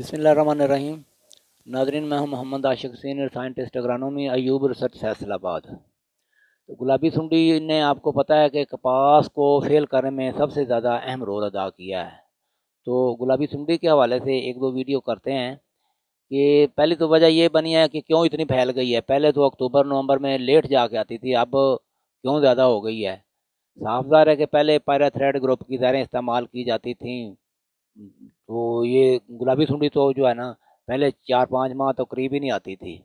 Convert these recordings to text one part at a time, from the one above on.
بسم اللہ الرحمن الرحیم۔ ناظرین، میں ہوں Muhammad Ashiq senior scientist agronomy Ayub research Faisalabad. تو گلابی سنڈی نے آپ کو پتہ ہے کہ کپاس کو فیل کرنے میں سب سے زیادہ اہم رول ادا کیا ہے۔ تو گلابی سنڈی کے حوالے سے ایک دو ویڈیو کرتے ہیں کہ پہلی تو وجہ یہ بنی ہے کہ کیوں اتنی پھیل گئی ہے۔ پہلے تو اکتوبر، نومبر میں لیٹ جا کے آتی تھی، اب کیوں زیادہ ہو گئی ہے؟ صاف ظاہر ہے کہ پہلے پیرا تھریڈ گروپ کی زہریں استعمال کی جاتی تھیں۔ تو یہ گلابی سنڈی تو جو ہے نا، پہلے چار پانچ ماہ تو قریب ہی نہیں آتی تھی۔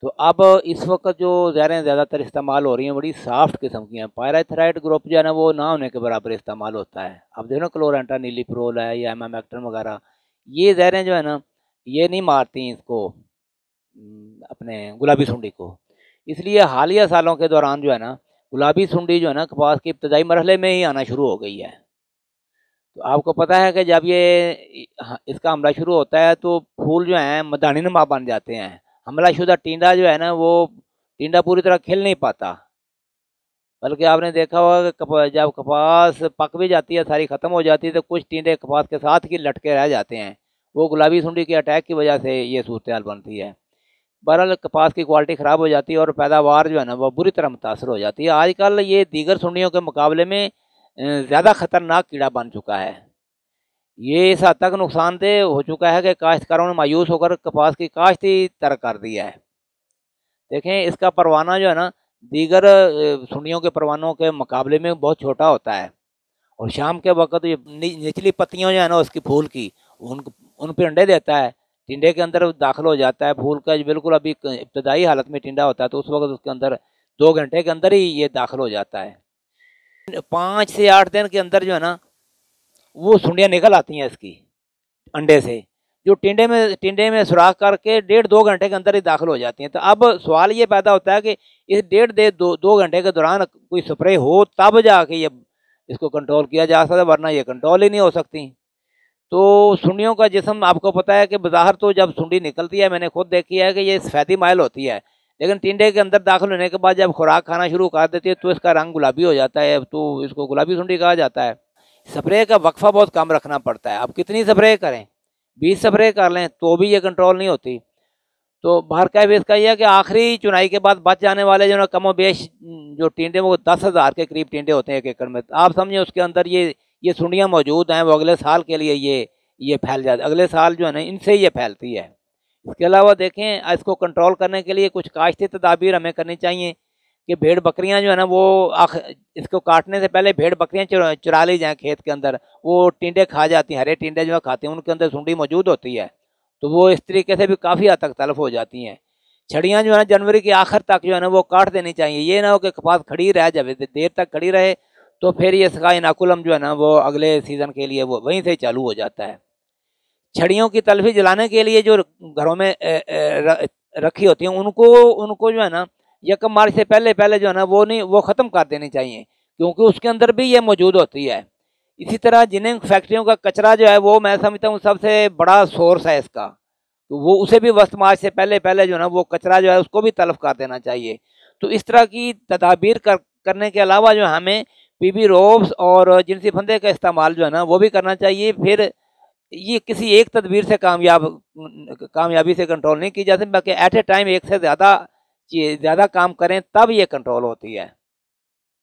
تو اب اس وقت جو زہریں زیادہ تر استعمال ہو رہی ہیں، بڑی سافٹ قسم کی ہیں۔ پائراتھرائڈ گروپ جو ہے نا، وہ نہ ہونے کے برابر استعمال ہوتا ہے۔ اب دیکھو نا کلورینٹا نیلی پرول ہے، یا ایم ایم ایکٹر وغیرہ۔ یہ زہریں جو ہے نا، یہ نہیں مارتی اس کو اپنے گلابی سنڈی کو۔ اس لیے حالیہ سالوں کے دوران جو ہے نا، گلابی سنڈی جو ہے نا، کپاس کے ابتدائی مرحلے میں ہی آنا شروع ہو گئی ہے۔ تو آپ کو پتہ ہے کہ جب یہ اس کا حملہ شروع ہوتا ہے تو پھول جو ہیں مدانی نما بن جاتے ہیں۔ حملہ شدہ ٹینڈا جو ہے نا وہ ٹینڈا پوری طرح کھل نہیں پاتا۔ بلکہ آپ نے دیکھا ہوگا کہ جب کپاس پک بھی جاتی ہے، ساری ختم ہو جاتی ہے تو کچھ ٹینڈے کپاس کے ساتھ ہی لٹکے رہ جاتے ہیں۔ وہ گلابی سنڈی کے اٹیک کی وجہ سے یہ صورتحال بنتی ہے۔ بہرحال کپاس کی کوالٹی خراب ہو جاتی ہے اور پیداوار جو ہے نا وہ بری طرح متاثر ہو جاتی ہے۔ آج کل یہ دیگر سنڈیوں کے مقابلے میں زیادہ خطرناک کیڑا بن چکا ہے۔ یہ اس حد تک نقصان دہ ہو چکا ہے کہ کاشتکاروں نے مایوس ہو کر کپاس کی کاشت ہی ترک کر دیا ہے۔ دیکھیں، اس کا پروانہ جو ہے نا، دیگر سنڈیوں کے پروانوں کے مقابلے میں بہت چھوٹا ہوتا ہے۔ اور شام کے وقت نچلی پتیاں جو ہے نا، اس کی پھول کی، ان ان پہ انڈے دیتا ہے۔ ٹنڈے کے اندر داخل ہو جاتا ہے۔ پھول کا بالکل ابھی ابتدائی حالت میں ٹنڈا ہوتا ہے تو اس وقت اس کے اندر دو گھنٹے کے اندر ہی یہ داخل ہو جاتا ہے۔ پانچ سے آٹھ دن کے اندر جو ہے نا، وہ سنڈیاں نکل آتی ہیں اس کی انڈے سے، جو ٹنڈے میں ٹنڈے میں سوراخ کر کے ڈیڑھ دو گھنٹے کے اندر ہی داخل ہو جاتی ہیں۔ تو اب سوال یہ پیدا ہوتا ہے کہ اس ڈیڑھ دے دو دو گھنٹے کے دوران کوئی سپرے ہو تب جا کے یہ اس کو کنٹرول کیا جا سکتا ہے، ورنہ یہ کنٹرول ہی نہیں ہو سکتی۔ تو سنڈیوں کا جسم، آپ کو پتہ ہے کہ بظاہر تو جب سنڈی نکلتی ہے، میں نے خود دیکھی ہے کہ یہ سفیدی مائل ہوتی ہے۔ لیکن ٹنڈے کے اندر داخل ہونے کے بعد جب خوراک کھانا شروع کر دیتی ہے تو اس کا رنگ گلابی ہو جاتا ہے، تو اس کو گلابی سنڈی کہا جاتا ہے۔ سپرے کا وقفہ بہت کم رکھنا پڑتا ہے۔ اب کتنی سپرے کریں؟ بیس سپرے کر لیں تو بھی یہ کنٹرول نہیں ہوتی۔ تو باہر کا بھی اس کا یہ ہے کہ آخری چنائی کے بعد بچ جانے والے جو نا، کم و بیش جو ٹینڈے وہ دس ہزار کے قریب ٹینڈے ہوتے ہیں ایک ایکڑ میں۔ آپ سمجھیں اس کے اندر یہ یہ سنڈیاں موجود ہیں۔ وہ اگلے سال کے لیے یہ یہ پھیل جاتی، اگلے سال جو ہے نا، ان سے یہ پھیلتی ہے۔ اس کے علاوہ دیکھیں، اس کو کنٹرول کرنے کے لیے کچھ کاشتی تدابیر ہمیں کرنی چاہیے کہ بھیڑ بکریاں جو ہے نا، وہ اس کو کاٹنے سے پہلے بھیڑ بکریاں چرا لی جائیں کھیت کے اندر۔ وہ ٹینڈے کھا جاتی ہیں، ہرے ٹینڈے جو ہے کھاتے ہیں، ان کے اندر سنڈی موجود ہوتی ہے۔ تو وہ اس طریقے سے بھی کافی حد تک تلف ہو جاتی ہیں۔ چھڑیاں جو ہے نا، جنوری کے آخر تک جو ہے نا، وہ کاٹ دینی چاہیے۔ یہ نہ ہو کہ کپاس کھڑی رہ جب دیر تک کھڑی رہے تو پھر یہ سکا اناکولم جو ہے نا، وہ اگلے سیزن کے لیے وہ وہیں سے چالو ہو جاتا ہے۔ چھڑیوں کی تلفی جلانے کے لیے جو گھروں میں رکھی ہوتی ہیں، ان کو ان کو جو ہے نا یکم مارچ سے پہلے پہلے جو ہے نا، وہ نہیں، وہ ختم کر دینی چاہیے، کیونکہ اس کے اندر بھی یہ موجود ہوتی ہے۔ اسی طرح جنہیں فیکٹریوں کا کچرا جو ہے، وہ میں سمجھتا ہوں سب سے بڑا سورس ہے اس کا۔ تو وہ، اسے بھی وسط مارچ سے پہلے پہلے جو ہے نا، وہ کچرا جو ہے، اس کو بھی تلف کر دینا چاہیے۔ تو اس طرح کی تدابیر کر، کرنے کے علاوہ جو ہمیں پی بی روبس اور جنسی پھندے کا استعمال جو ہے نا، وہ بھی کرنا چاہیے۔ پھر یہ کسی ایک تدبیر سے کامیاب، کامیابی سے کنٹرول نہیں کی جاتی، بلکہ ایٹ اے ٹائم ایک سے زیادہ زیادہ کام کریں تب یہ کنٹرول ہوتی ہے۔